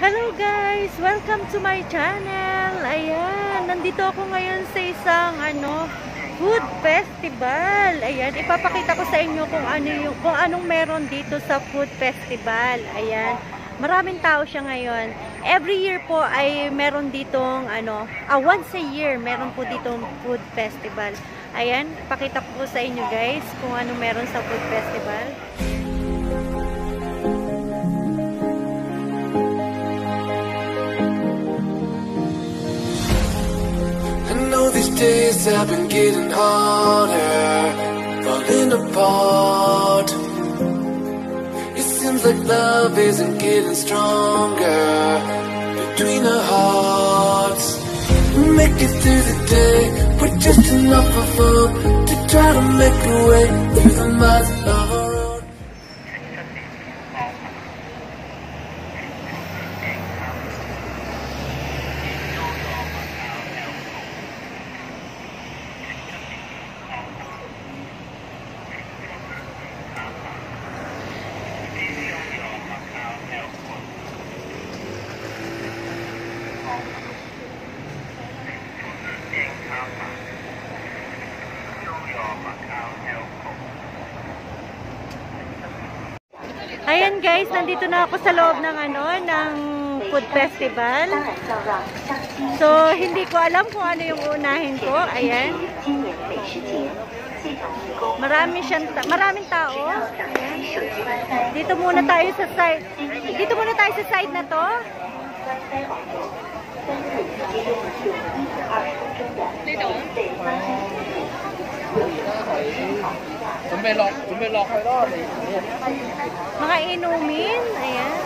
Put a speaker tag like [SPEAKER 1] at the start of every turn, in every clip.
[SPEAKER 1] Hello guys! Welcome to my channel! Ayan, nandito ako ngayon sa isang ano, food festival. Ayan, ipapakita ko sa inyo kung ano yung kung anong meron dito sa food festival. Ayan. Maraming tao siya ngayon. Every year po ay meron ditong ano, ah, once a year meron po ditong food festival. Ayan, pakita ko sa inyo guys kung ano meron sa food festival.
[SPEAKER 2] These days have been getting harder, falling apart. It seems like love isn't getting stronger between our hearts. We make it through the day with just enough of hope to try to make a way through the miles
[SPEAKER 1] Ayan guys, nandito na ako sa loob ng ano, ng food festival. So, hindi ko alam kung ano yung unahin ko. Ayan. Marami siyang, ta- maraming tao. Ayan. Dito muna tayo sa side. Dito muna tayo sa side na to.
[SPEAKER 3] chuẩn bị lọt chuẩn bị lọt thôi đó thì
[SPEAKER 1] mà inu miếng này á.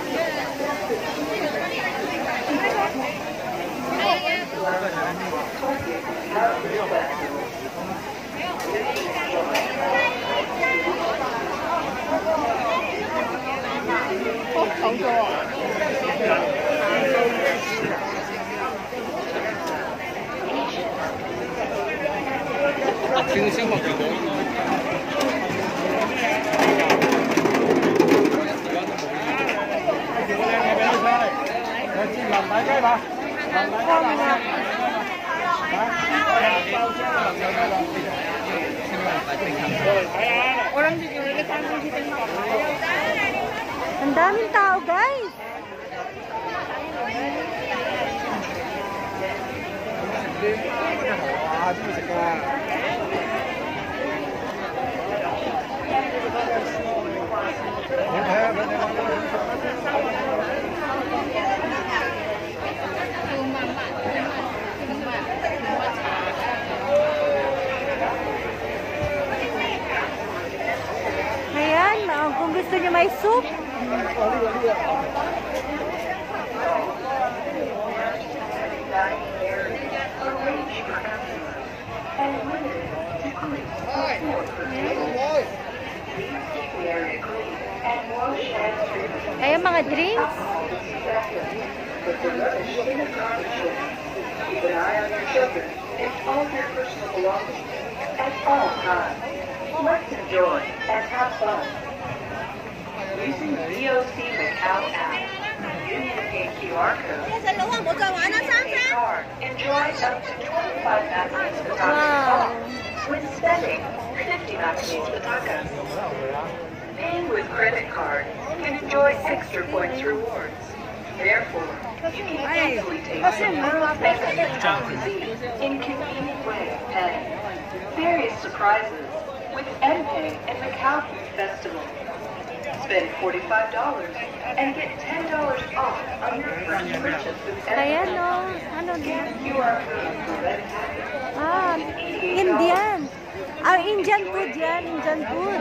[SPEAKER 3] Không bỏ 先先学结果。
[SPEAKER 1] Ang daming tao guys. Ayan, ah, kung gusto niyo may soup. Ayan, mga drinks.
[SPEAKER 4] Keep an Ayan, oh, kung gusto niyo may soup. Hi. Hi. At all times. Let's enjoy and have fun. Using the VOC Macau app, you QR code. Enjoy up to 25 Japanese
[SPEAKER 1] Wow.
[SPEAKER 4] with spending 50 Japanese batakas. Paying with credit card can enjoy extra points rewards. Therefore, you can easily take more benefits in convenient way of paying. Various surprises with MPay and Macau Food Festival. Spend $45 and get $10 off on your first purchase with
[SPEAKER 1] Ayan,
[SPEAKER 4] MPay.
[SPEAKER 1] no. Ano yan?
[SPEAKER 4] QR code for red.
[SPEAKER 1] Ah, Indian. Ah, Indian food yan. Indian food.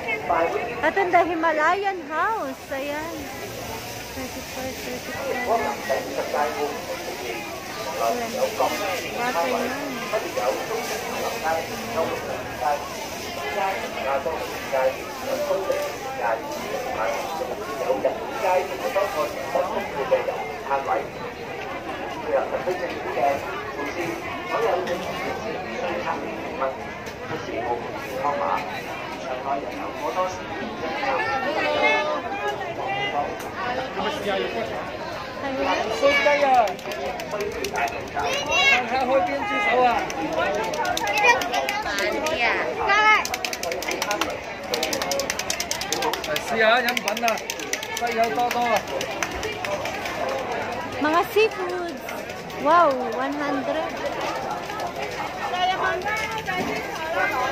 [SPEAKER 4] At the Himalayan House, ayan. 有特區政府嘅措施，所有政
[SPEAKER 1] 府
[SPEAKER 4] 嘅
[SPEAKER 1] 市民、
[SPEAKER 4] 物資、服務、購物。齊下人有好多
[SPEAKER 1] 時間。咁啊，試下用骨茶。
[SPEAKER 3] 衰雞啊！看看開邊隻手啊！嚟試下飲品啊，西柚多多啊
[SPEAKER 1] ！Mga seafood. Wow, 100. Salamat. Salamat.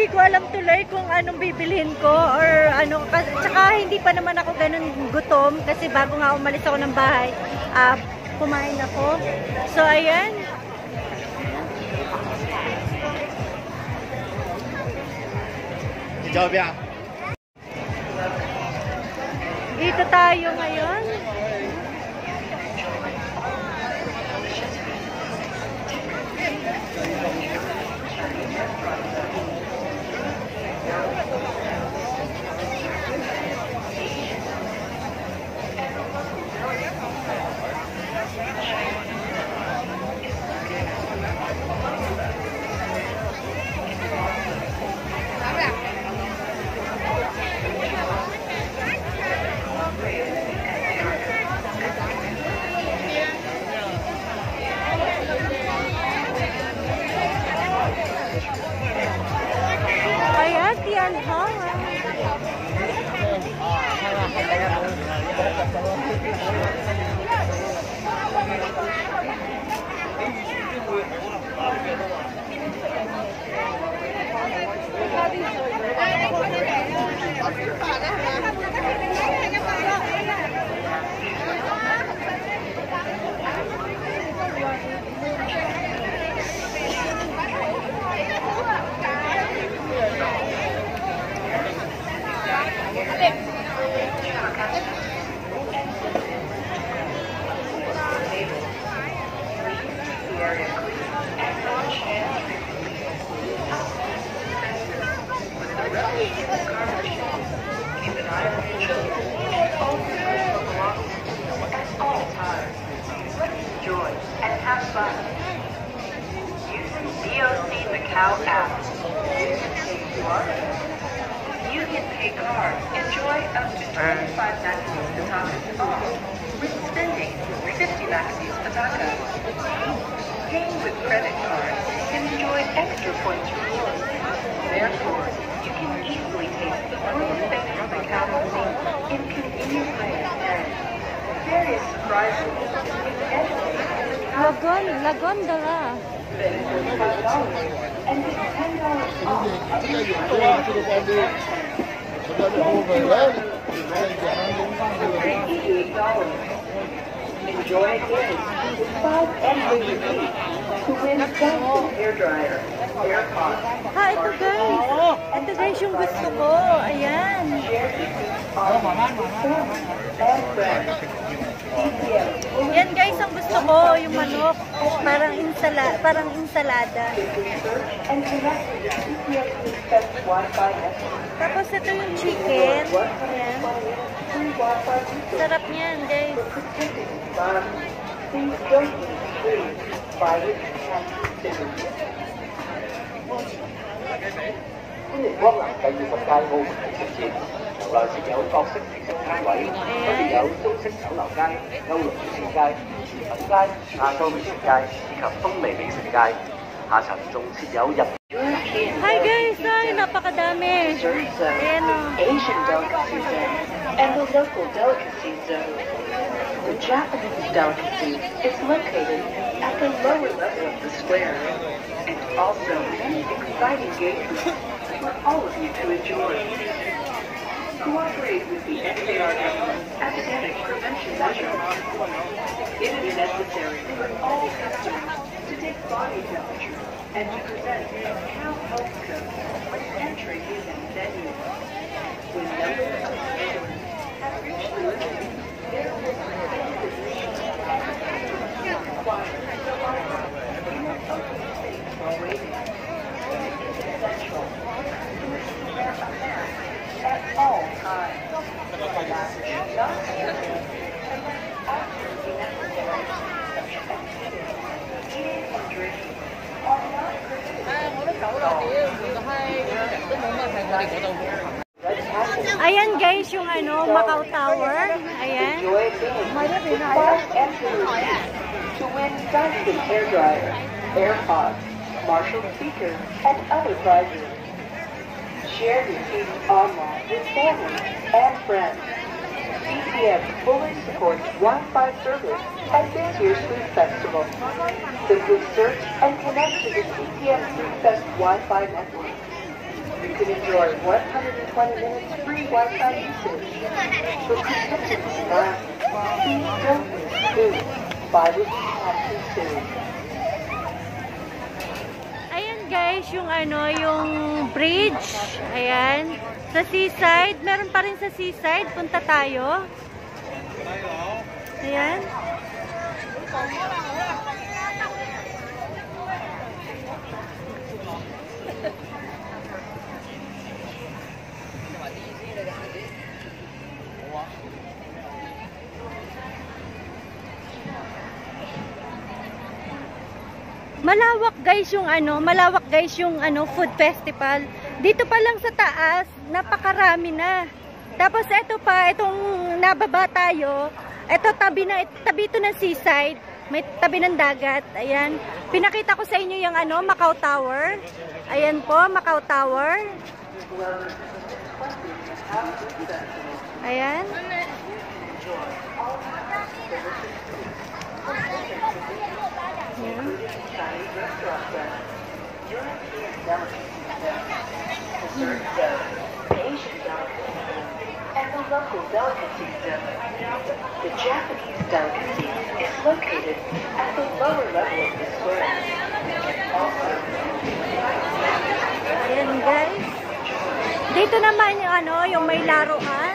[SPEAKER 1] hindi ko alam tuloy kung anong bibilhin ko or ano kasi tsaka hindi pa naman ako ganun gutom kasi bago nga umalis ako ng bahay, ah, kumain ako. So ayan. Dito tayo ngayon.
[SPEAKER 4] lên khó quá không bỏ Gracias.
[SPEAKER 1] Lagon, Lagondola.
[SPEAKER 4] And with $10 off. $88. Enjoy with five entry repeats to win Dyson hair dryer, AirPods,
[SPEAKER 1] Ha, ito guys. Ito guys yung gusto ko. Ayan.
[SPEAKER 4] share
[SPEAKER 1] yan guys, ang gusto ko, yung manok. Parang, insala parang insalada. Tapos ito yung chicken. Ayan. Sarap niyan guys.
[SPEAKER 5] Hãy subscribe cho kênh Ghiền Mì Gõ Để không bỏ lỡ những video hấp 內設有各式美食攤位，分別有中式酒樓街、歐陸美食街、甜品街、亞洲美食街以及風味美食街。下層仲設有日
[SPEAKER 4] European
[SPEAKER 1] Hi guys! Ay, napakadami.
[SPEAKER 4] Dessert Zone,
[SPEAKER 1] Ayan o.
[SPEAKER 4] Asian Delicacy Zone, and the local delicacy zone. The Japanese delicacy is located at the lower level of the square, and also many exciting games for all of you to enjoy. Cooperate with the NKR epidemic prevention measures. It is necessary for all customers to take body temperature and to present a cow health code when entering the venue. When numbers of customers have reached the limit, there will be protections required. You must open space while waiting. It is essential to wear a mask at all times. Masks should not be used unless absolutely necessary. Eating and drinking are not permitted.
[SPEAKER 1] Ayan guys yung ano, Macau Tower. Ayan.
[SPEAKER 4] To win Dyson hair dryer, AirPods, Marshall speaker, and other prizes. Share your receipts online with family and friends. CPM fully supports Wi-Fi service at this year's food festival. Simply search and connect to the CPM Food Fest Wi-Fi network. You can enjoy 120 minutes free Wi-Fi usage. For don't miss food. Buy you can consume.
[SPEAKER 1] Ayan guys, yung ano, yung bridge. Ayan. Sa seaside. Meron pa rin sa seaside. Punta tayo. Ayan. Malawak guys yung ano, malawak guys yung ano, food festival. Dito pa lang sa taas, napakarami na. Tapos ito pa, itong nababa tayo, ito tabi na tabi ito ng seaside, may tabi ng dagat. Ayan. Pinakita ko sa inyo yung ano, Macau Tower. Ayan po, Macau Tower. Ayan.
[SPEAKER 4] European delicacy Asian delicacy and the local delicacy. The Japanese delicacy is located at the lower level of the square. Also,
[SPEAKER 1] Ayan guys. Dito naman yung ano, yung may laruan.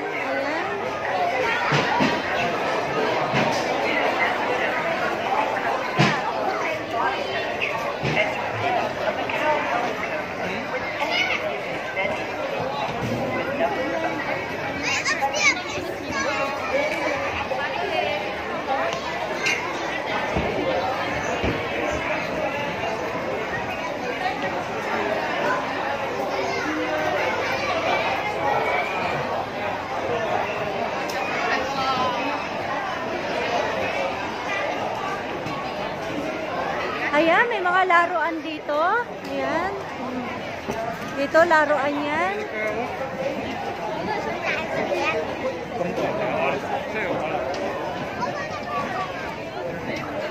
[SPEAKER 1] Laruan yan.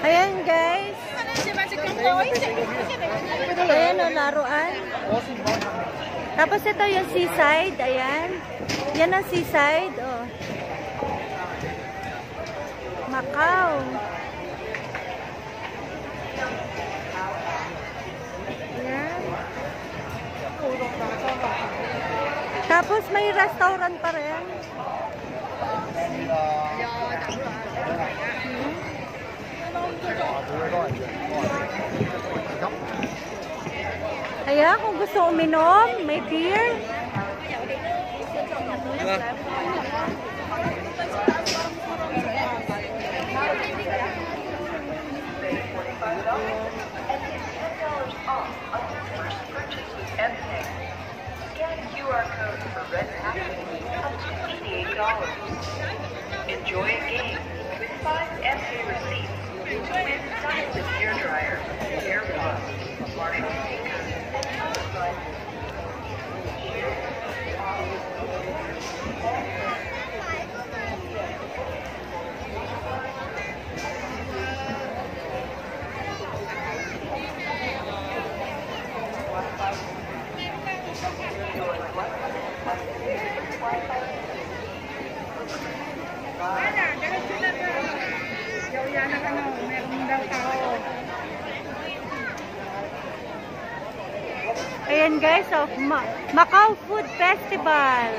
[SPEAKER 1] Ayan, guys. Ayan, o, laruan. Tapos ito yung seaside. Ayan. Yan ang seaside. Oh. Macau. Macau. Ayan. Tapos may restaurant pa rin. Ayan, kung gusto uminom, may beer.
[SPEAKER 4] Scan QR code for red package up to $88. Enjoy a game with five FA receipts win Dyson hair dryer, AirPods, Marshall
[SPEAKER 1] Ayan guys, of Ma Macau Food Festival.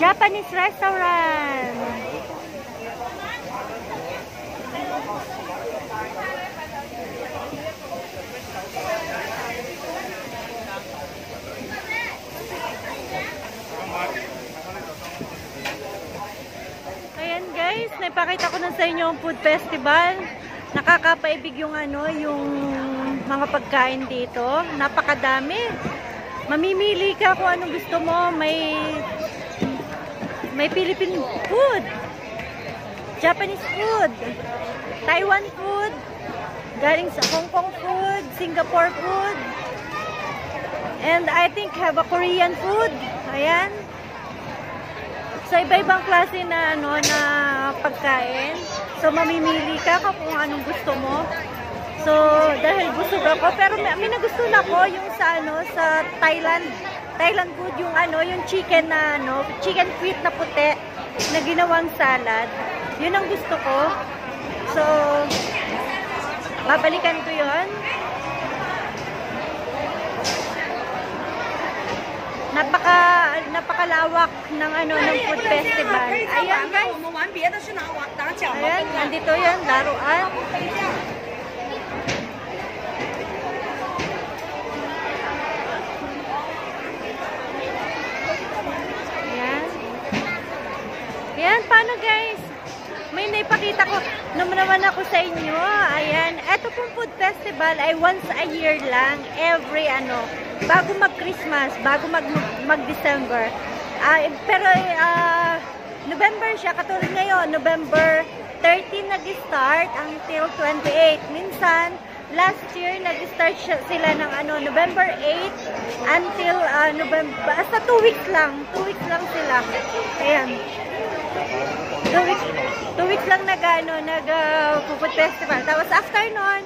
[SPEAKER 1] Japanese restaurant. Ayan guys, naipakita ko na sa inyo ang food festival. Nakakapaibig yung ano, yung mga pagkain dito. Napakadami. Mamimili ka kung anong gusto mo. May may Philippine food. Japanese food. Taiwan food. Galing sa Hong Kong food, Singapore food. And I think have a Korean food. Ayan sa iba-ibang klase na ano na pagkain. So mamimili ka kung anong gusto mo. So dahil busog ako pero may, may nagustuhan ako yung sa ano sa Thailand. Thailand food yung ano yung chicken na ano, chicken feet na puti na ginawang salad. Yun ang gusto ko. So babalikan ko 'yon. Napaka napakalawak ng ano ng food festival. Ayan guys. Ayan, nandito yan, laruan. Ayan. Ayan, paano guys? May naipakita ko naman ako sa inyo. Ayan, eto pong food festival ay once a year lang. Every ano, bago mag-Christmas, bago mag mag-December. Ah, pero ah, November siya, katulad ngayon, November 13 nag-start until 28. Minsan, last year nag-start sila ng ano, November 8 until ah, November, basta 2 weeks lang. 2 weeks lang sila. Ayan. 2 weeks, two weeks lang nag, ano, nag uh, food festival. Tapos after nun,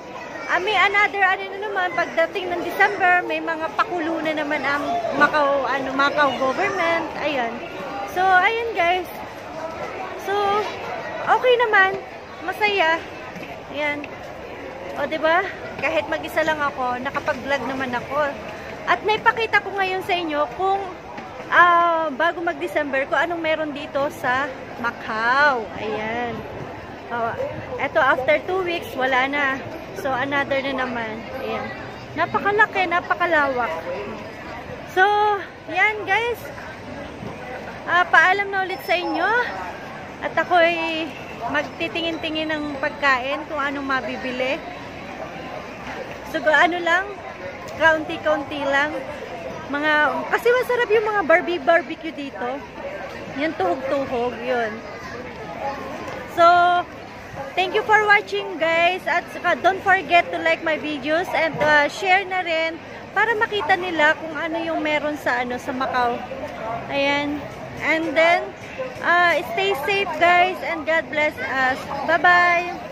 [SPEAKER 1] ah, may another, ano na naman, pagdating ng December, may mga pakulo na naman ang Macau, ano, Macau government. Ayan. So, ayun guys. So, okay naman. Masaya. Ayan. O, ba? Kahit mag-isa lang ako, nakapag-vlog naman ako. At naipakita ko ngayon sa inyo kung ah, bago mag-December, kung anong meron dito sa Macau. Ayan. Oh, eto, after 2 weeks, wala na. So, another na naman. Ayan. Napakalaki, napakalawak. So, yan guys. Ah, paalam na ulit sa inyo. At ako'y magtitingin-tingin ng pagkain kung anong mabibili. So, ano lang, kaunti-kaunti lang. Mga, kasi masarap yung mga Barbie barbecue dito. Yung tuhog-tuhog, yun. So, thank you for watching guys. At saka, don't forget to like my videos and uh, share na rin para makita nila kung ano yung meron sa ano sa Macau. Ayan. And then, uh, stay safe guys and God bless us. Bye-bye!